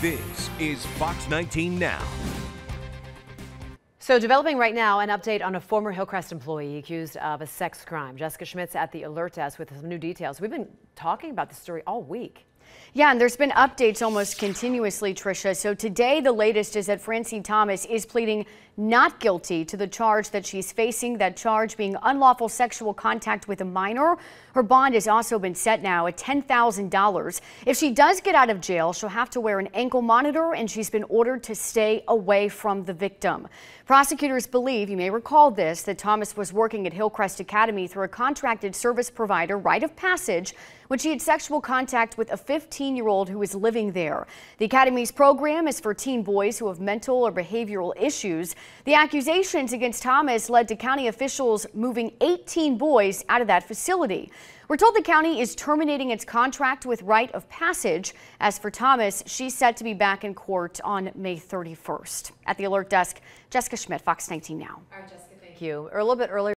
This is Fox 19 Now. So developing right now an update on a former Hillcrest employee accused of a sex crime. Jessica Schmitz at the alert desk with some new details. We've been talking about the story all week. Yeah, and there's been updates almost continuously, Tricia. So today, the latest is that Francine Thomas is pleading not guilty to the charge that she's facing, that charge being unlawful sexual contact with a minor. Her bond has also been set now at $10,000. If she does get out of jail, she'll have to wear an ankle monitor, and she's been ordered to stay away from the victim. Prosecutors believe, you may recall this, that Thomas was working at Hillcrest Academy through a contracted service provider, Rite of Passage, when she had sexual contact with a 15 year old who is living there. The Academy's program is for teen boys who have mental or behavioral issues. The accusations against Thomas led to county officials moving 18 boys out of that facility. We're told the county is terminating its contract with Rite of Passage. As for Thomas, she's set to be back in court on May 31st. At the alert desk, Jessica Schmidt, Fox 19 Now. All right, Jessica, thank you. Or a little bit earlier.